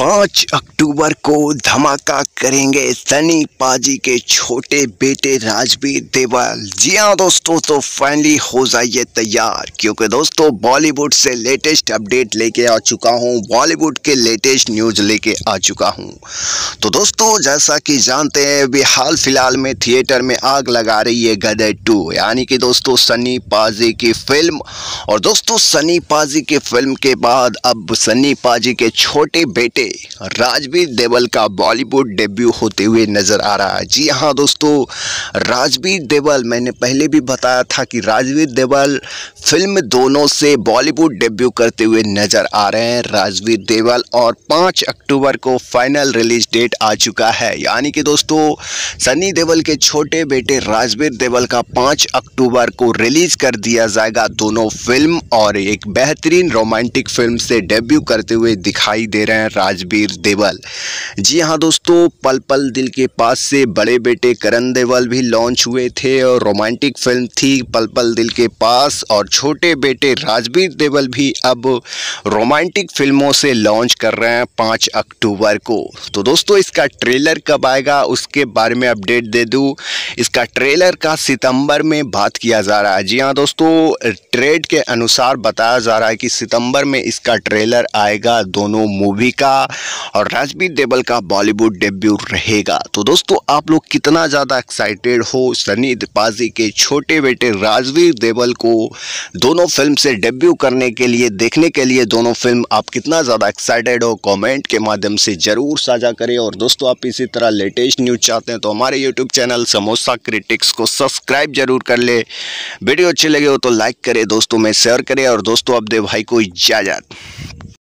पाँच अक्टूबर को धमाका करेंगे सनी पाजी के छोटे बेटे राजवीर देवल। जी हाँ दोस्तों तो फाइनली हो जाइए तैयार, क्योंकि दोस्तों बॉलीवुड से लेटेस्ट अपडेट लेके आ चुका हूँ, बॉलीवुड के लेटेस्ट न्यूज़ लेके आ चुका हूँ। तो दोस्तों, जैसा कि जानते हैं, अभी हाल फ़िलहाल में थिएटर में आग लगा रही है गदर टू, यानी कि दोस्तों सनी पाजी की फ़िल्म और दोस्तों, सनी पाजी की फ़िल्म के बाद अब सनी पाजी के छोटे बेटे राजवीर देवल का बॉलीवुड डेब्यू होते हुए नज़र आ रहा है। जी हाँ दोस्तों, राजवीर देवल, मैंने पहले भी बताया था कि राजवीर देवल फ़िल्म दोनों से बॉलीवुड डेब्यू करते हुए नज़र आ रहे हैं। राजवीर देवल और पाँच अक्टूबर को फाइनल रिलीज़ डेट आ चुका है। यानी कि दोस्तों, सनी देवल के छोटे बेटे राजवीर देवल का पाँच अक्टूबर को रिलीज़ कर दिया जाएगा। दोनों फ़िल्म और एक बेहतरीन रोमांटिक फ़िल्म से डेब्यू करते हुए दिखाई दे रहे हैं। राजवीर देवल। जी हाँ दोस्तों पल पल दिल के पास से बड़े बेटे करण देवल भी लॉन्च हुए थे और रोमांटिक फ़िल्म थी पल पल दिल के पास और छोटे बेटे राजवीर देवल भी अब रोमांटिक फ़िल्मों से लॉन्च कर रहे हैं पाँच अक्टूबर को। तो दोस्तों, इसका ट्रेलर कब आएगा, उसके बारे में अपडेट दे दूँ। इसका ट्रेलर का सितंबर में बात किया जा रहा है। जी हाँ दोस्तों ट्रेड के अनुसार बताया जा रहा है कि सितंबर में इसका ट्रेलर आएगा दोनों मूवी का। और राजवीर देवल का बॉलीवुड डेब्यू रहेगा। तो दोस्तों, आप लोग कितना ज़्यादा एक्साइटेड हो सनी पाजी के छोटे बेटे राजवीर देवल को दोनों फ़िल्म से डेब्यू करने के लिए, देखने के लिए दोनों फ़िल्म आप कितना ज़्यादा एक्साइटेड हो कमेंट के माध्यम से ज़रूर साझा करें। और दोस्तों, आप इसी तरह लेटेस्ट न्यूज़ चाहते हैं तो हमारे यूट्यूब चैनल समोसा क्रिटिक्स को सब्सक्राइब ज़रूर कर ले। वीडियो अच्छी लगे हो तो लाइक करें, दोस्तों, में शेयर करें। और दोस्तों अब दे भाई को इजाज़त।